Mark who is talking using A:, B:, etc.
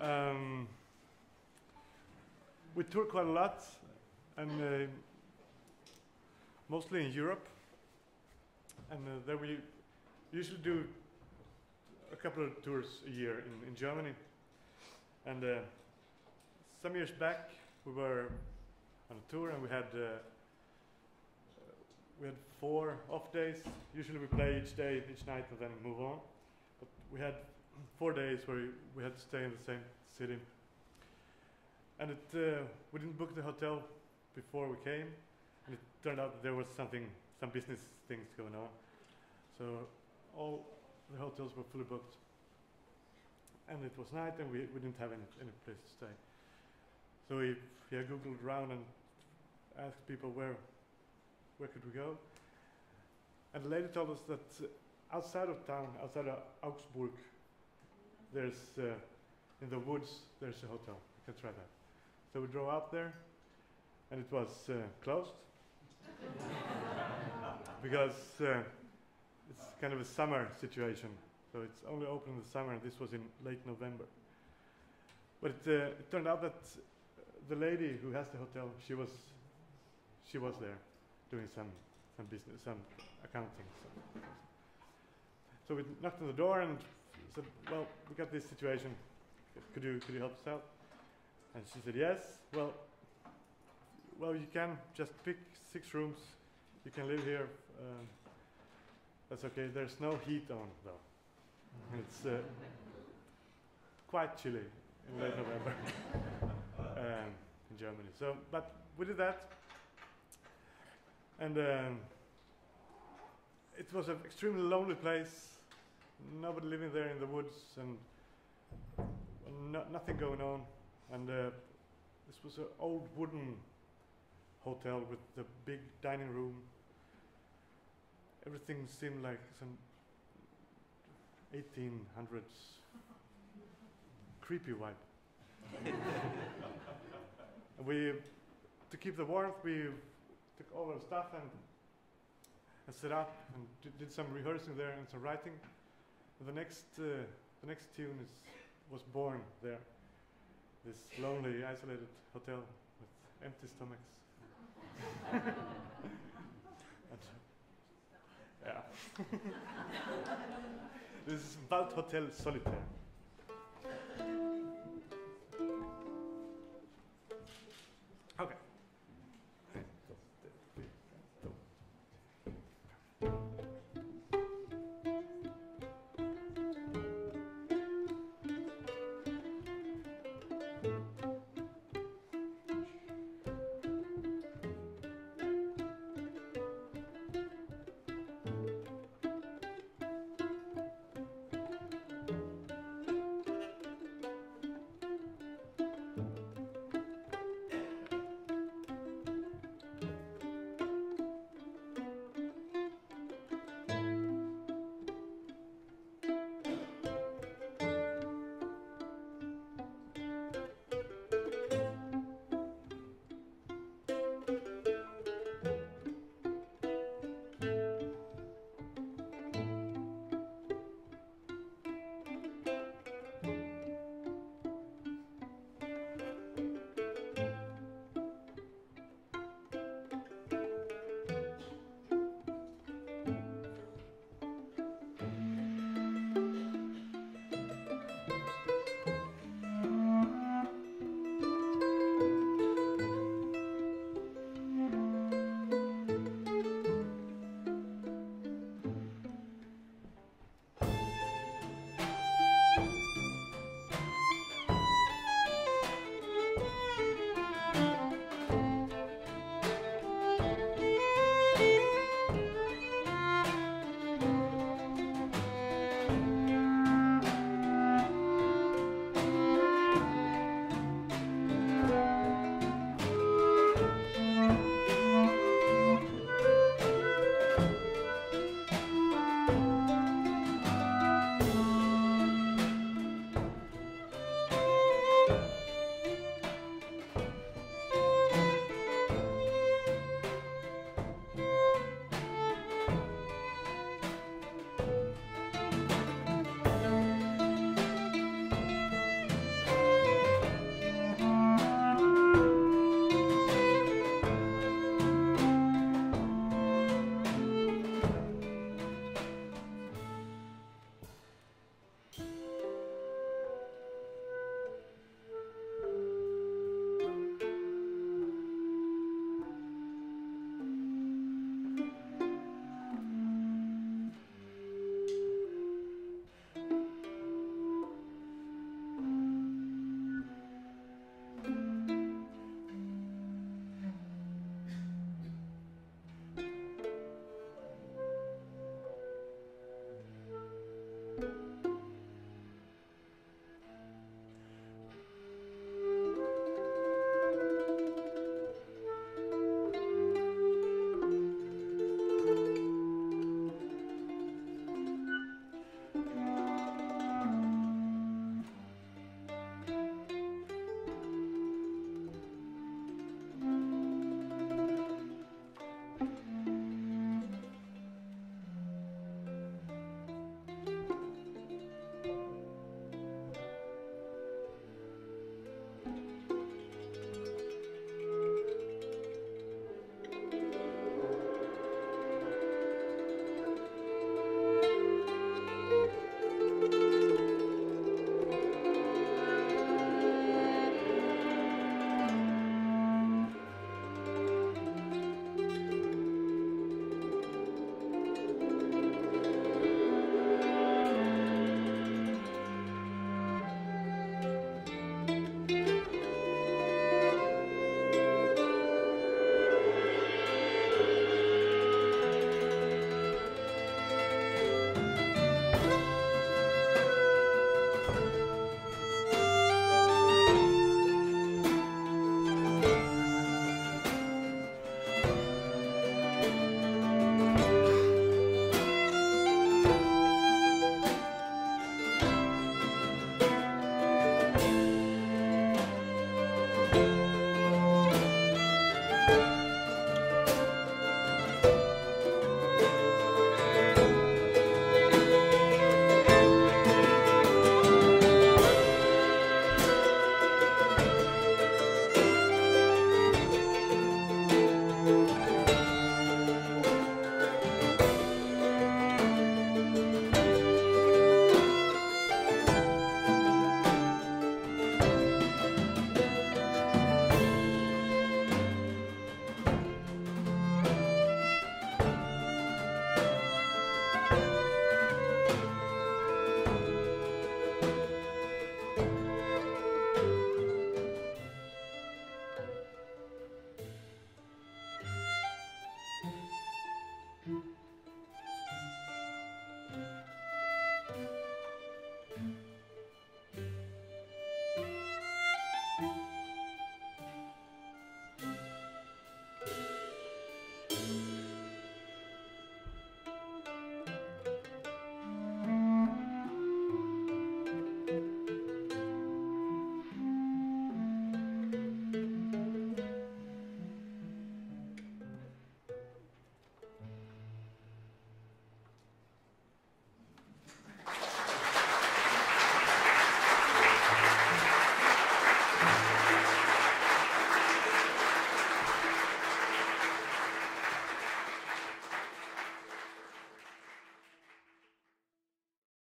A: Um, we tour quite a lot, and uh, mostly in Europe. And uh, there we usually do a couple of tours a year in, in Germany. And uh, some years back, we were on a tour, and we had uh, we had four off days. Usually we play each day, each night, and then move on. But we had four days where we had to stay in the same city. And it, uh, we didn't book the hotel before we came, and it turned out that there was something, some business things going on. So all the hotels were fully booked. And it was night, and we, we didn't have any, any place to stay. So we yeah, Googled around and asked people where where could we go? And the lady told us that uh, outside of town, outside of Augsburg, there's uh, in the woods there's a hotel. You can try that. So we drove out there, and it was uh, closed because uh, it's kind of a summer situation. So it's only open in the summer, and this was in late November. But it, uh, it turned out that the lady who has the hotel, she was she was there doing some some business, some accounting. So, so we knocked on the door and said, "Well, we got this situation. Could you could you help us out?" And she said, "Yes. Well, well, you can just pick six rooms. You can live here. Um, that's okay. There's no heat on though. It's uh, quite chilly in late November um, in Germany. So, but we did that." And um, it was an extremely lonely place. Nobody living there in the woods, and no, nothing going on. And uh, this was an old wooden hotel with the big dining room. Everything seemed like some 1800s creepy vibe. and we, to keep the warmth, we took all our stuff and, and set up and did some rehearsing there and some writing. The next, uh, the next tune is, was born there. This lonely, isolated hotel with empty stomachs. and, yeah. this is Waldhotel Solitaire.